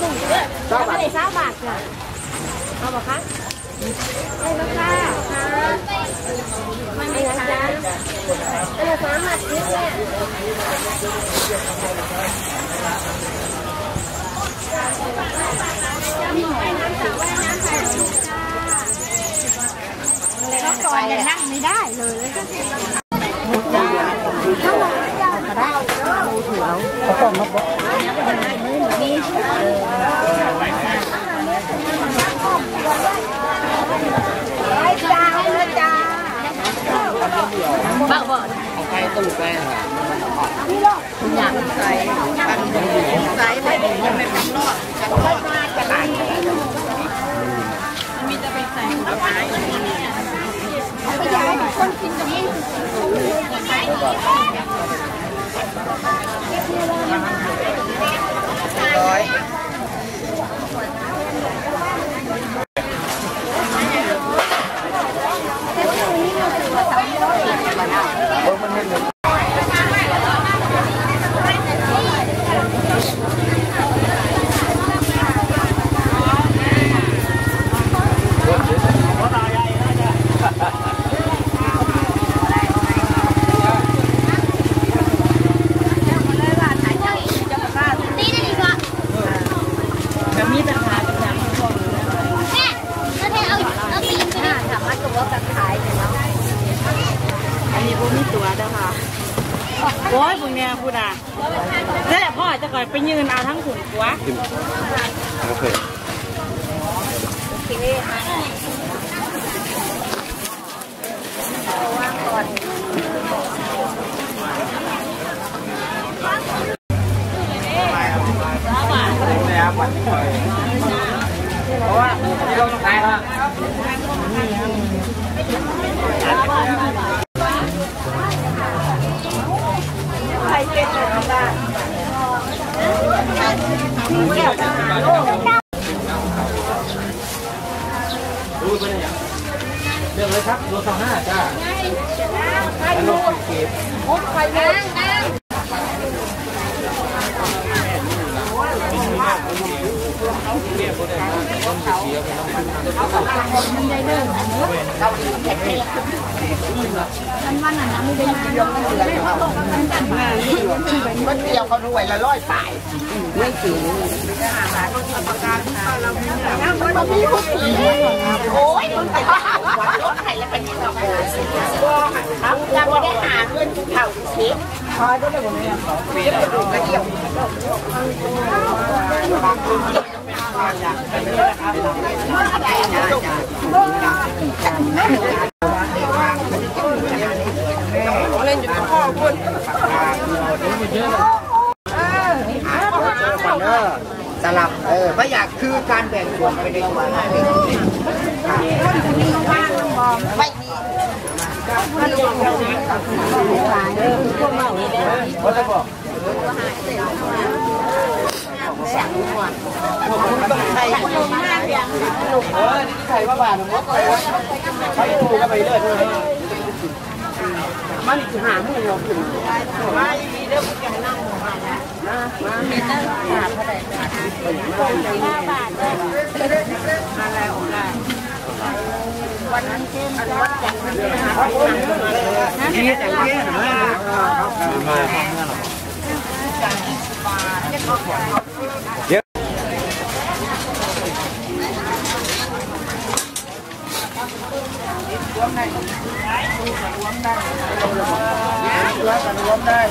ก็ไม่ได้เศร้าบาทจ้ะเอาบอกคะได้แล้วค่ะมันไม่ยังจ้ะเออสามบาทนิดเนี่ยเขาก่อนยังนั่งไม่ได้เลยแล้วก็ถ้าเราถือเอาเขาก่อนมาบอกนี่ไอ้จ้าไอ้จ้า บ้าบ่เอาไปตู้ไปค่ะอยากใส่กันใส่ไม่ดียังไม่เป็นรอดกันรอดมาจะไหลมีจะไปใส่ไปเอาไปย้คนกินกับมึงร้อย ก็บ นั่งนั่ง มันจัดมาเดียวเขาด้วยละร้อยฝ่ายไม่ถึงโอ้ยมันไปหารถไข่แล้วเป็นยังไงครับเราได้หาเงินเท่าสิบพอได้เลยผมเนี่ยเดี๋ยวดูกระเดี่ยวเล่นอยู่กับพ่อคุณสลับเออไม่อยากคือการแบ่งส่วนไปในตัวไม่มีเขาจะบอกต้องใช้เออนี่ไข่ว่าบาทมันก็เขาจะถูกกันไปเรื่อย เลย มันจะหามือเราถึง นี่แต่เที่ยงนะมาเย uống đây uống đây uống đây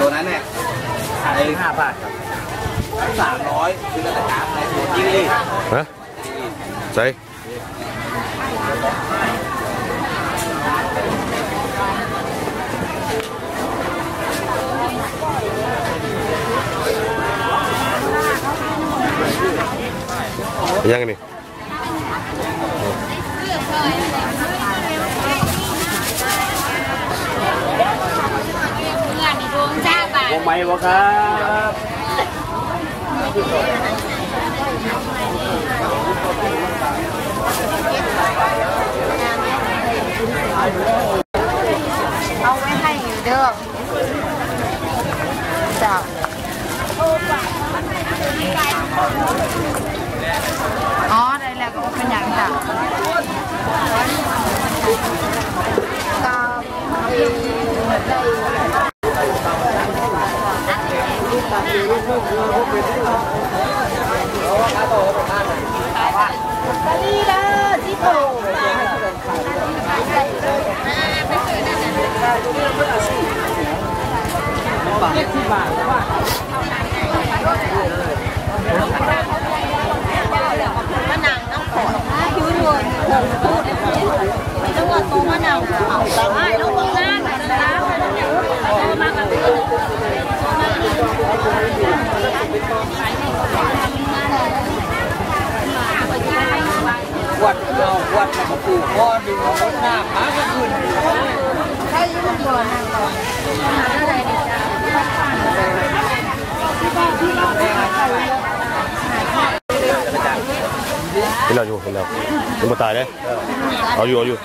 ตัวนั้นเนี่ยขายห้าบาทครับสามร้อยคือราคาในตัวจริงเลย ฮะใส่ยังไงนี่ จ้าบาทผมไม่บอกครับเอาไว้ให้อยู่เด้อจ้าอ๋อ ได้แล้วก็เป็นอย่างจ้ะ bò thì nó có nạp má cái quần đây nó bò nạp bò nó đây thì sao cái nào chú cái nào? Đúng một tài đấy. Ở chú ở chú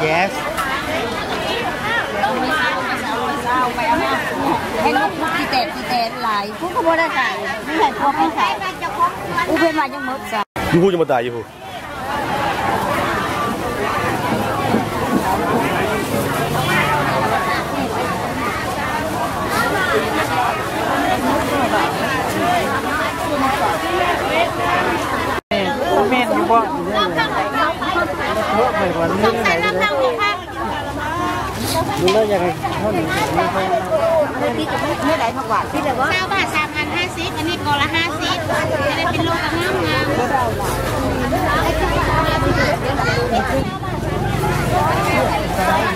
Yes. ะไรดีจ้า เห็นแล้วอยู่เห็นแล้วยังไม่ตายเลยเอาอยู่เอาอยู่ ขายโลจะบาทนะนับเลยบอกขายโลจะบาทนะขายโลจะบาทโล แก๊ส ให้ลูกที่เตะที่เตะหลายพวกเขาบ่ได้ขายไม่ใช่พวกเขาขายอุเป็นมาจังหมดจ้ะ ยูพูดยังไม่ตายอยู่พูด แม่นอยู่บ่ มึ งเลิกยังไงเท่านี้ไม่ได้มากกว่าที่แบบว่าเก้าบาทสามพันห้าสิบอันนี้กอละห้าสิบจะได้เป็นโลละห้างาม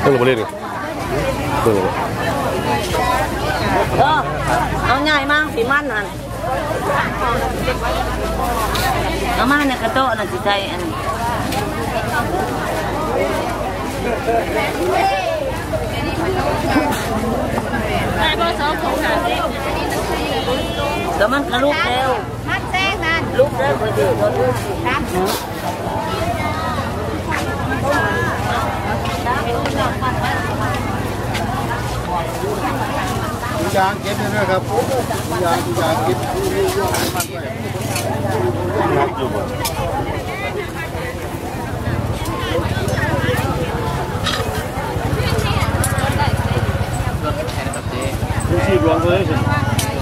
ต้องลงมาเล่นนี่ต้องลงมาเออเอาง่ายมากสิมันนั่นเอามาเนี่ยกระโต๊ะน่ะสิใจอันนี้ ขายโลสองถุงห้าสิบ แต่มันกระลุกแล้ว มัด แจ้งนั่น ลุกแล้วพอดีพอดี ยางเก็บเลยนะคร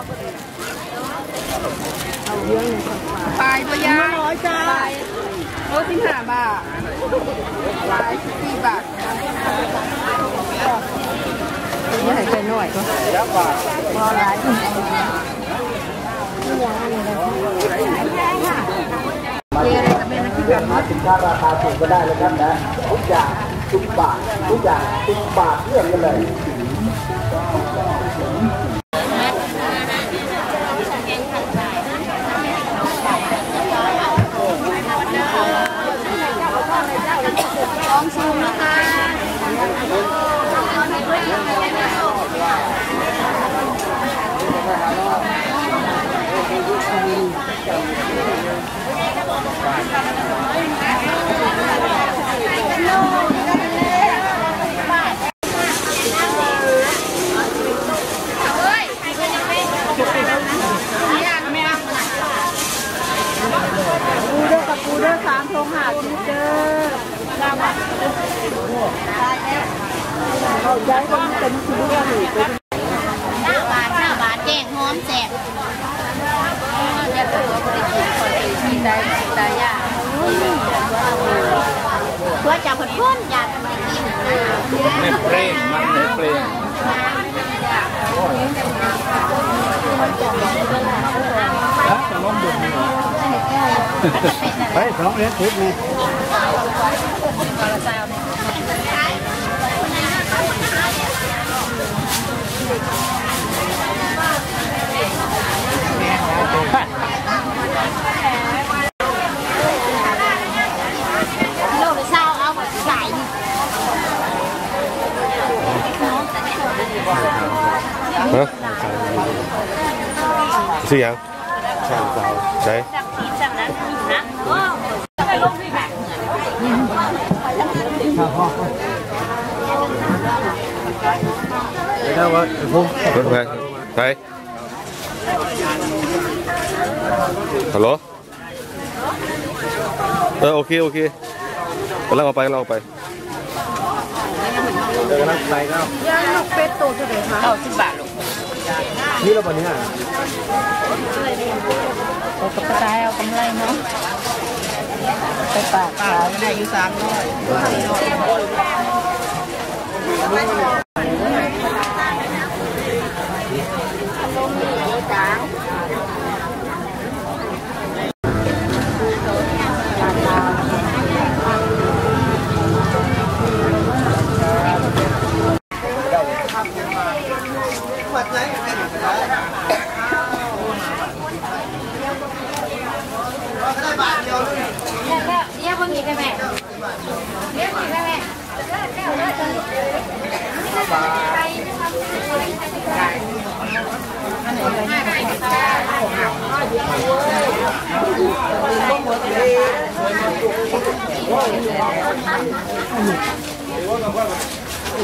ับยางยาง เก็บครับอยู่บ่ชีพรวมเลยสิลุงน้อยตรงนี้เป็นเจ้าบาทเออมียังไงนี่ไม่แข็งใช่ป่ะครับนี่ปลายตัวยางร้อยจ้าโลสิบห้าบาทปลายสี่บาทนี่ให้ใส่หน่อยก็สินค้าราคาถูกก็ได้เลยครับนะทุกอย่างทุกบาททุกอย่างทุกบาทเรื่องกันเลย ปูด้อกับปูเด้อสามทงหาชิเด้อขาย้ายคนเป็นชิลูกหนูเป็นห้าบาทห้าบาทแกงหอมแซ่บ จะตัวบริจิตคนอื่นที่ได้ได้ยากเพื่อจะผลพ้นอยากมกินไม่เปร่งมันไม่เปร่งฮะจะล้มดุญเหรอเฮ้ยสองเลี้ยงทิพย์นี่ ลังเอาไปกำลังเอาไป เดี๋ยวกำลังไปก็ ย่างนกเป็ดโตเท่าไหร่คะ เอาสิบบาทลูก นี่เราปนี้ฮะตกกระจายเอากำไรเนาะไปปากขายได้อยู่สามร้อยเนี่ย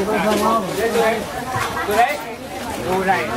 con không không? Tôi đấy. Tôi này.